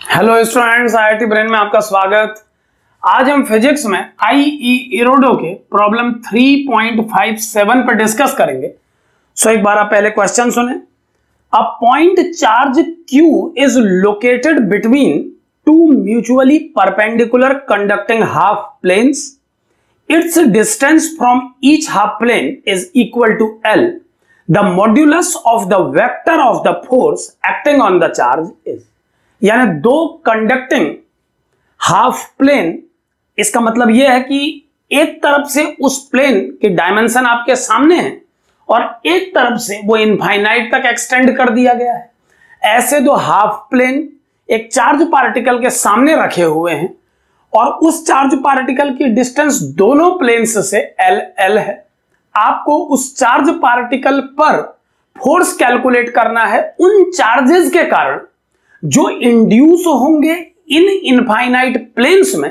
Hello students IIT brain में आपका स्वागत। आज हम फिजिक्स में आईई इरोडो के प्रॉब्लम 3.57 पर डिस्कस करेंगे। सो एक बार आप पहले क्वेश्चन सुने। A point charge Q is located between two mutually perpendicular conducting half planes its distance from each half plane is equal to l the modulus of the vector of the force acting on the charge is यानी दो conducting half plane इसका मतलब यह है कि एक तरफ़ से उस प्लेन की डायमेंशन आपके सामने है और एक तरफ़ से वो इनफाइनाइट तक एक्सटेंड कर दिया गया है। ऐसे दो हाफ़ प्लेन एक चार्ज पार्टिकल के सामने रखे हुए हैं और उस चार्ज पार्टिकल की डिस्टेंस दोनों प्लेन्स से एल एल है। आपको उस चार्ज पार्टिकल पर फोर्स कैलकुलेट करना है उन चार्जेस के कारण। जो इंड्यूस होंगे इन इनफाइनाइट प्लेन्स में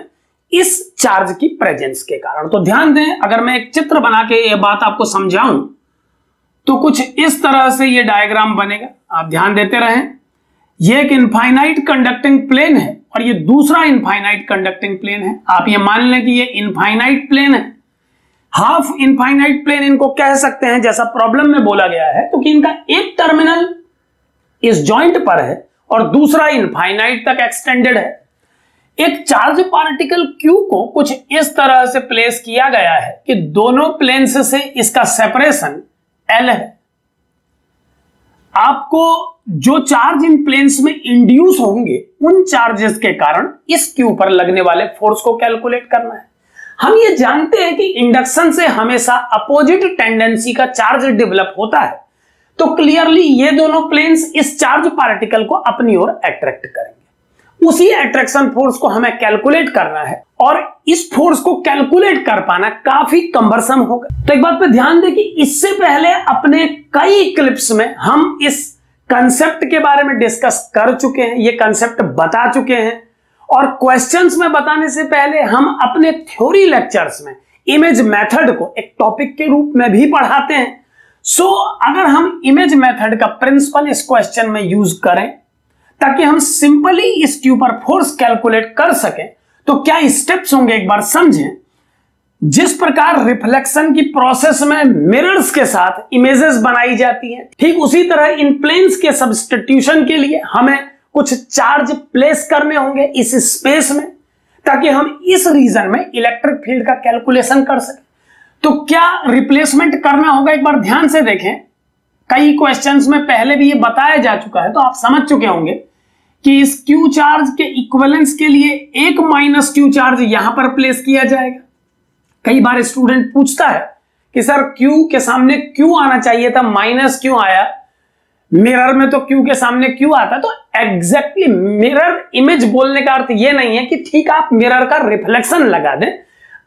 इस चार्ज की प्रेजेंस के कारण। तो ध्यान दें, अगर मैं एक चित्र बना के ये बात आपको समझाऊं तो कुछ इस तरह से ये डायग्राम बनेगा। आप ध्यान देते रहें, ये एक इनफाइनाइट कंडक्टिंग प्लेन है और ये दूसरा इनफाइनाइट कंडक्टिंग प्लेन है। आप ये मान लें कि ये इनफाइनाइट प्लेन है। हाफ़ इनफाइनाइट प्लेन इनको कह सकते हैं, जैसा प्रॉब्लम में बोला गया है, क्योंकि तो इनका एक टर्मिनल इस जॉइंट पर है और दूसरा इनफाइनाइट तक एक्सटेंडेड है। एक चार्ज पार्टिकल Q को कुछ इस तरह से प्लेस किया गया है कि दोनों प्लेन्स से इसका सेपरेशन L है। आपको जो चार्ज इन प्लेन्स में इंड्यूस होंगे, उन चार्जेस के कारण इस Q पर लगने वाले फोर्स को कैलकुलेट करना है। हम ये जानते हैं कि इंडक्शन से हमेशा अपोजिट टेंडेंसी का चार्ज डेवलप होता है। तो क्लियरली ये दोनों प्लेन्स इस चार्ज पार्टिकल को अपनी ओर अट्रैक्ट करेंगे। उसी अट्रैक्शन फोर्स को हमें कैलकुलेट करना है और इस फोर्स को कैलकुलेट कर पाना काफ़ी कंबरसम होगा तो एक बात पे ध्यान दें कि इससे पहले अपने कई क्लिप्स में हम इस कंसेप्ट के बारे में डिस्कस कर चुके हैं, ये कंसेप्ट बता चुके हैं और क्वेश्चंस में बताने से पहले हम अपने थ्योरी लेक्चर्स में इमेज मेथड को एक टॉपिक के रूप में भी पढ़ाते हैं। सो so, अगर हम इमेज मेथड का प्रिंसिपल इस क्वेश्चन में यूज़ करें ताकि हम सिंपली इस ट्यूब पर फोर्स कैलकुलेट कर सकें तो क्या स्टेप्स होंगे एक बार समझें। जिस प्रकार रिफ्लेक्शन की प्रोसेस में मिरर्स के साथ इमेजेस बनाई जाती हैं ठीक उसी तरह इन प्लेन्स के सब्सटीट्यूशन के लिए हमें कुछ चार्ज प्लेस करने होंगे इस स्पेस में ताकि हम इस रीजन में इलेक्ट्रिक फ़ील्ड का कैलकुलेशन कर सकें। तो क्या रिप्लेसमेंट करना होगा? एक बार ध्यान से देखें। कई क्वेश्चंस में पहले भी ये बताया जा चुका है तो आप समझ चुके होंगे कि इस क्यू चार्ज के इक्वलेंस के लिए एक माइनस क्यू चार्ज यहाँ पर प्लेस किया जाएगा। कई बार स्टूडेंट पूछता है कि, सर क्यू के सामने क्यों आना चाहिए था माइनस क्यों आया। मिरर में तो क्यू के सामने क्यों आता तो एग्जैक्टली मिरर इमेज बोलने का अर्थ यह नहीं है कि ठीक आप मिरर का रिफ्लेक्शन लगा दें।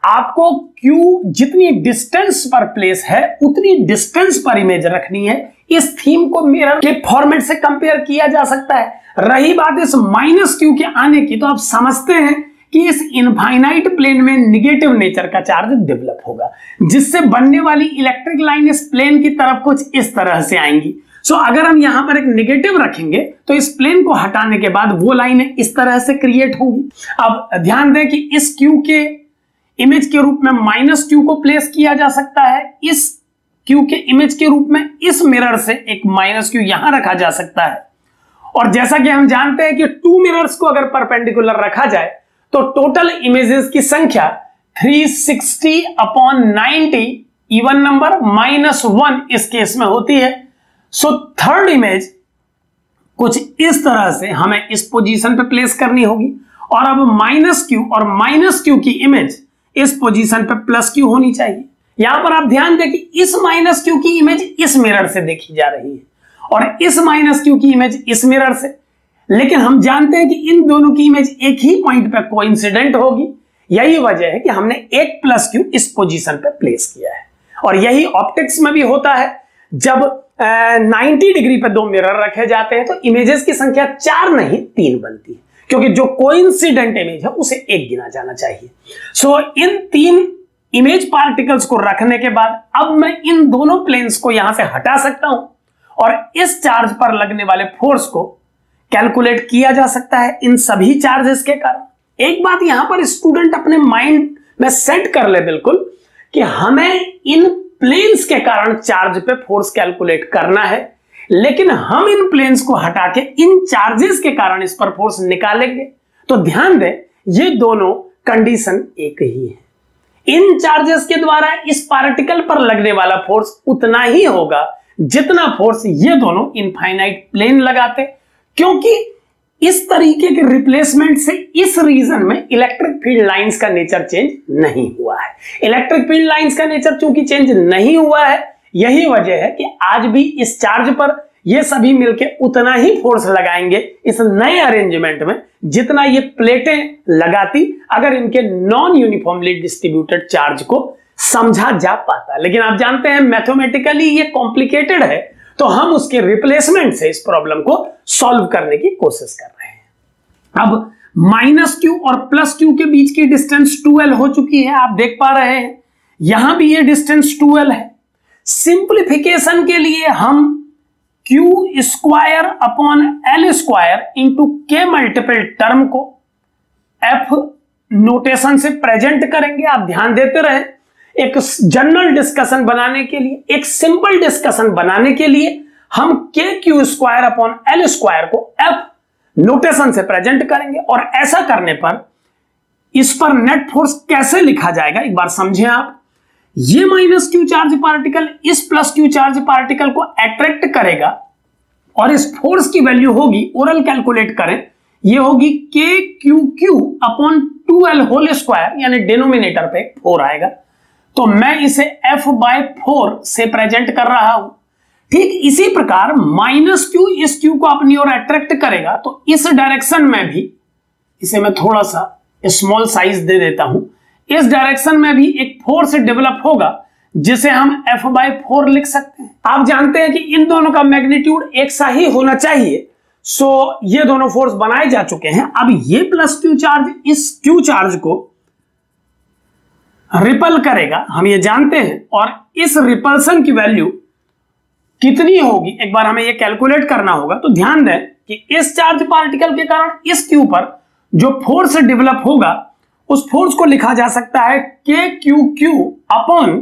आपको क्यू जितनी डिस्टेंस पर प्लेस है उतनी डिस्टेंस पर इमेज रखनी है। इस थीम को मिरर के फॉर्मेट से कंपेयर किया जा सकता है। रही बात इस माइनस क्यू के आने की तो आप समझते हैं कि इस इनफाइनाइट प्लेन में निगेटिव नेचर का चार्ज डेवलप होगा जिससे बनने वाली इलेक्ट्रिक लाइन इस प्लेन की तरफ़ कुछ इस तरह से आएँगी। सो so, अगर हम यहाँ पर एक निगेटिव रखेंगे तो इस प्लेन को हटाने के बाद वो लाइन इस तरह से क्रिएट होगी। अब ध्यान दें कि इस क्यू के इमेज के रूप में माइनस क्यू को प्लेस किया जा सकता है। इस क्यू के इमेज के रूप में इस मिरर से एक माइनस क्यू यहाँ रखा जा सकता है। और जैसा कि हम जानते हैं कि टू मिरर्स को अगर परपेंडिकुलर रखा जाए तो टोटल इमेजेस की संख्या 360 upon 90 even number minus one इस केस में होती है। सो थर्ड इमेज कुछ इस तरह से हमें इस पोजीशन पे प्लेस करनी होगी। और अब माइनस क्यू और माइनस क्यू की इमेज इस पोजीशन पे प्लस क्यू होनी चाहिए। यहाँ पर आप ध्यान दें कि इस माइनस क्यू की इमेज इस मिरर से देखी जा रही है और इस माइनस क्यू की इमेज इस मिरर से। लेकिन हम जानते हैं कि इन दोनों की इमेज एक ही पॉइंट पर कोइंसिडेंट होगी। यही वजह है कि हमने एक प्लस क्यू इस पोजीशन पर प्लेस किया है। और यही ऑप्टिक्स में भी होता है। जब आ, 90 डिग्री पर दो मिरर रखे जाते हैं तो इमेजेस की संख्या चार नहीं तीन बनती है। क्योंकि जो कोइंसिडेंट इमेज है उसे एक गिना जाना चाहिए। सो so, इन तीन इमेज पार्टिकल्स को रखने के बाद अब मैं इन दोनों प्लेन्स को यहाँ से हटा सकता हूँ और इस चार्ज पर लगने वाले फोर्स को कैलकुलेट किया जा सकता है इन सभी चार्जेस के कारण। एक बात यहाँ पर स्टूडेंट अपने माइंड में सेट कर ले बिल्कुल कि हमें इन प्लेन्स के कारण चार्ज पे फोर्स कैलकुलेट करना है। लेकिन हम इन प्लेन्स को हटा के, इन चार्जेस के कारण इस पर फोर्स निकालेंगे। तो ध्यान दें, ये दोनों कंडीशन एक ही है। इन चार्जेस के द्वारा इस पार्टिकल पर लगने वाला फोर्स उतना ही होगा जितना फोर्स ये दोनों इनफाइनाइट प्लेन लगाते। क्योंकि इस तरीके के रिप्लेसमेंट से इस रीजन में इलेक्ट्रिक फ़ील्ड लाइंस का नेचर चेंज नहीं हुआ है। इलेक्ट्रिक फ़ील्ड लाइंस का नेचर चूँकि चेंज नहीं हुआ है यही वजह है कि आज भी इस चार्ज पर ये सभी मिलके उतना ही फोर्स लगाएँगे इस नए अरेंजमेंट में, जितना ये प्लेटें लगाती अगर इनके नॉन यूनिफॉर्मली डिस्ट्रीब्यूटेड चार्ज को समझा जा पाता। लेकिन आप जानते हैं मैथमेटिकली ये कॉम्प्लिकेटेड है तो हम उसके रिप्लेसमेंट से इस प्रॉब्लम को सॉल्व करने की कोशिश कर रहे हैं। अब माइनस क्यू और प्लस क्यू के बीच की डिस्टेंस टूएल हो चुकी है, आप देख पा रहे हैं। यहाँ भी ये डिस्टेंस टूएल है। सिंप्लीफिकेशन के लिए हम q square upon l square into k multiple term को एफ़ नोटेशन से प्रेजेंट करेंगे। आप ध्यान देते रहे। एक जनरल डिस्कशन बनाने के लिए, एक सिंपल डिस्कशन बनाने के लिए हम k q square upon l square को एफ़ नोटेशन से प्रेजेंट करेंगे और ऐसा करने पर इस पर नेट फोर्स कैसे लिखा जाएगा? एक बार समझें आप। ये माइनस क्यू चार्ज पार्टिकल इस प्लस क्यू चार्ज पार्टिकल को अट्रैक्ट करेगा और इस फोर्स की वैल्यू होगी ओरल कैलकुलेट करें, ये होगी k q q upon two l whole square यानी डिनोमिनेटर पे फोर आएगा। तो मैं इसे एफ़ बाय फोर से प्रेजेंट कर रहा हूँ। ठीक इसी प्रकार माइनस क्यू इस क्यू को अपनी ओर अट्रैक्ट करेगा तो इस डायरेक्शन में भी इसे मैं थोड़ा सा स्मॉल साइज़ दे देता हूँ। इस डायरेक्शन में भी एक फोर्स डेवलप होगा, जिसे हम एफ़ बाई फोर लिख सकते हैं। आप जानते हैं कि इन दोनों का मैग्नीट्यूड एक सा ही होना चाहिए। सो ये दोनों फोर्स बनाए जा चुके हैं। अब ये प्लस क्यू चार्ज इस क्यू चार्ज को रिपल करेगा, हम ये जानते हैं। और इस रिपल्सन की वैल्यू कितनी होगी? एक बार हमें ये कैलकुलेट करना होगा। तो ध्यान दें कि इस चार्ज पार्टिकल के कारण इस क्यू पर जो फोर्स डेवलप होगा उस फोर्स को लिखा जा सकता है k q q upon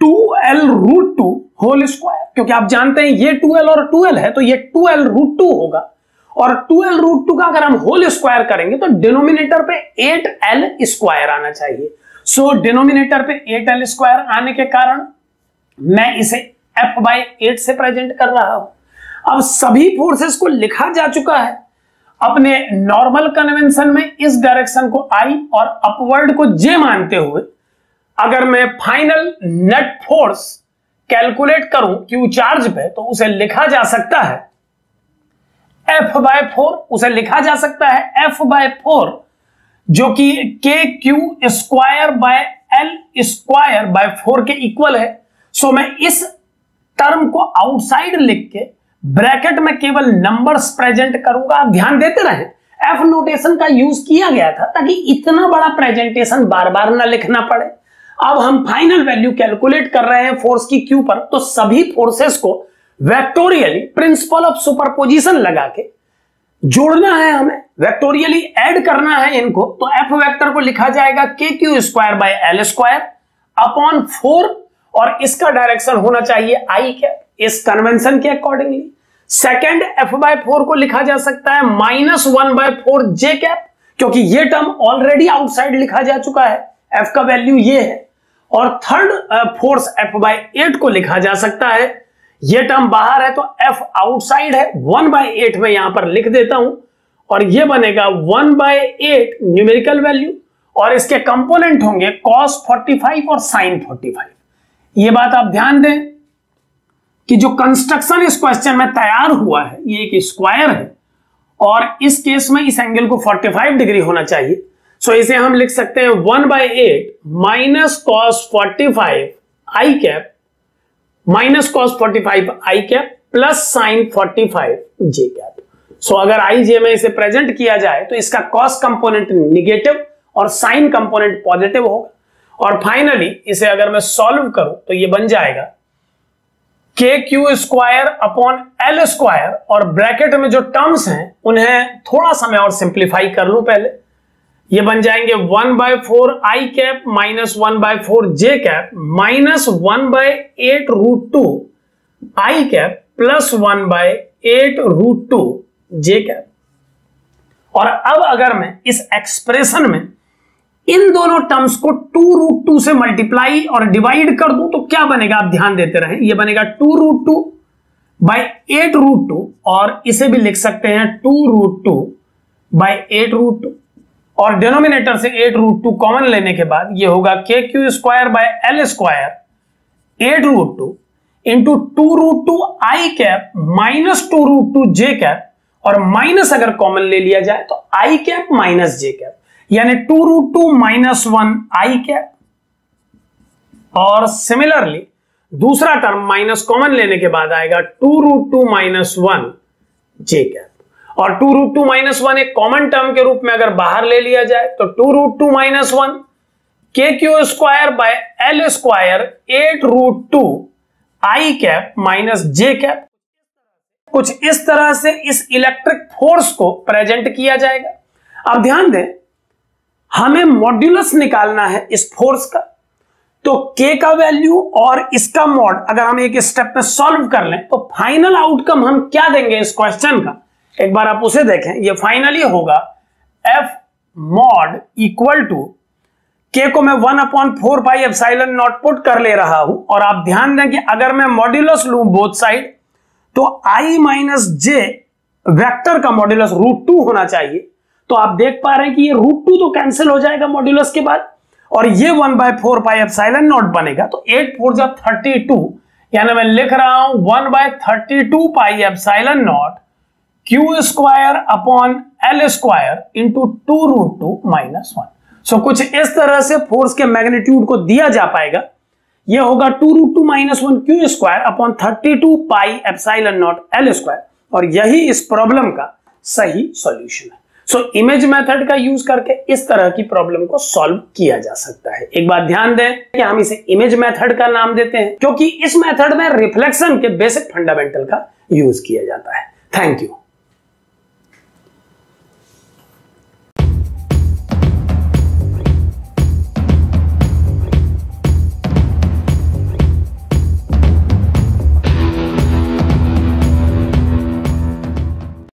two l root two whole square क्योंकि आप जानते हैं ये टू एल और टू एल है तो ये टू एल रूट टू होगा। और टू एल रूट टू का अगर हम होल स्क्वायर करेंगे तो डिनोमिनेटर पे एट एल स्क्वायर आना चाहिए। सो so, डिनोमिनेटर पे एट एल स्क्वायर आने के कारण मैं इसे एफ़ बाई एट से प्रेजेंट कर रहा हूँ। अब सभी फोर्सेस को लिखा जा चुका है। अपने नॉर्मल कन्वेंशन में इस डायरेक्शन को आई और अपवर्ड को जे मानते हुए, अगर मैं फाइनल नेट फोर्स कैलकुलेट करूँ क्यू चार्ज पे तो उसे लिखा जा सकता है एफ़ बाय फोर उसे लिखा जा सकता है एफ़ बाय फोर जो कि k q square by l square by four के इक्वल है। सो मैं इस टर्म को आउटसाइड लिख के ब्रैकेट में केवल नंबर्स प्रेजेंट करूँगा। आप ध्यान देते रहे। एफ़ नोटेशन का यूज़ किया गया था ताकि इतना बड़ा प्रेजेंटेशन बार बार ना लिखना पड़े। अब हम फाइनल वैल्यू कैलकुलेट कर रहे हैं फोर्स की क्यू पर। तो सभी फोर्सेस को वेक्टोरियली प्रिंसिपल ऑफ़ सुपरपोजिशन लगा के जोड़ना है हमें। वेक्टोरियली ऐड करना है इनको। तो एफ़ वेक्टर को लिखा जाएगा k q square by l square upon four और इसका डायरेक्शन होना चाहिए आई कैप इस कन्वेंशन के accordingly second f by four को लिखा जा सकता है minus one by four j cap क्योंकि ये टर्म ऑलरेडी आउटसाइड लिखा जा चुका है. एफ़ का वैल्यू ये है. और third force f by eight को लिखा जा सकता है. ये टर्म बाहर है तो एफ़ आउटसाइड है. वन बाय एट में यहाँ पर लिख देता हूँ. और ये बनेगा one by eight numerical value और इसके कंपोनेंट होंगे कॉस 45 और साइन 45 ये बात आप ध्यान दें. कि जो कंस्ट्रक्शन इस क्वेश्चन में तैयार हुआ है, ये एक स्क्वायर है, और इस केस में इस एंगल को 45 डिग्री होना चाहिए। सो इसे हम लिख सकते हैं one by eight minus cos forty five i cap minus cos forty five i cap plus sine forty five j cap so अगर आई जे में इसे प्रेजेंट किया जाए तो इसका कॉस कंपोनेंट निगेटिव और साइन कंपोनेंट पॉजिटिव होगा। और फाइनली इसे अगर मैं सॉल्व करूँ तो ये बन जाएगा k q square upon l square और ब्रैकेट में जो टर्म्स हैं, उन्हें थोड़ा सा मैं और सिंप्लीफाई कर लू पहले। ये बन जाएँगे one by four i cap minus one by four j cap minus one by eight root two i cap plus one by eight root two j cap और अब अगर मैं इस एक्सप्रेशन में इन दोनों टर्म्स को टू रूट टू से multiply और डिवाइड कर दूँ तो क्या बनेगा? आप ध्यान देते रहें। ये बनेगा two root two by eight root two और इसे भी लिख सकते हैं two root two by eight root two और डिनोमिनेटर से एट रूट टू कॉमन लेने के बाद ये होगा k q square by l square eight root two into two root two i cap minus two root two j cap और minus अगर common ले लिया जाए तो i cap minus j cap यानी two root two minus one i cap और similarly दूसरा term minus common लेने के बाद आएगा two root two minus one j cap और two root two minus one एक कॉमन टर्म के रूप में अगर बाहर ले लिया जाए तो two root two minus one k q square by l square eight root two i cap minus j cap. कुछ इस तरह से इस इलेक्ट्रिक फोर्स को प्रेजेंट किया जाएगा। अब ध्यान दें हमें मॉड्यूलस निकालना है इस फोर्स का। तो के का वैल्यू और इसका मॉड अगर हम एक स्टेप में सॉल्व कर लें तो फाइनल आउटकम हम क्या देंगे इस क्वेश्चन का? एक बार आप उसे देखें। ये फाइनली होगा एफ़ मॉड इक्वल टू के को मैं one upon four pi epsilon nought put कर ले रहा हूँ। और आप ध्यान दें कि अगर मैं मॉड्यूलस लू बोथ साइड तो आई माइनस जे वैक्टर का मॉड्यूलस रूट टू होना चाहिए। तो आप देख पा रहे हैं कि ये रूट टू तो कैंसिल हो जाएगा मॉड्यूलस के बाद, और ये one by four pi epsilon nought बनेगा। तो एट फोर जा थर्टी टू यानी मैं लिख रहा हूँ one by thirty two pi epsilon nought q square upon l square into two root two minus one so कुछ इस तरह से फोर्स के मैग्नीट्यूड को दिया जा पाएगा। ये होगा two root two minus one q square upon thirty two pi epsilon nought l square और यही इस प्रॉब्लम का सही सॉल्यूशन है। सो इमेज मेथड का यूज़ करके इस तरह की प्रॉब्लम को सॉल्व किया जा सकता है। एक बात ध्यान दें कि हम इसे इमेज मेथड का नाम देते हैं, क्योंकि इस मेथड में रिफ्लेक्शन के बेसिक फंडामेंटल का यूज़ किया जाता है। Thank you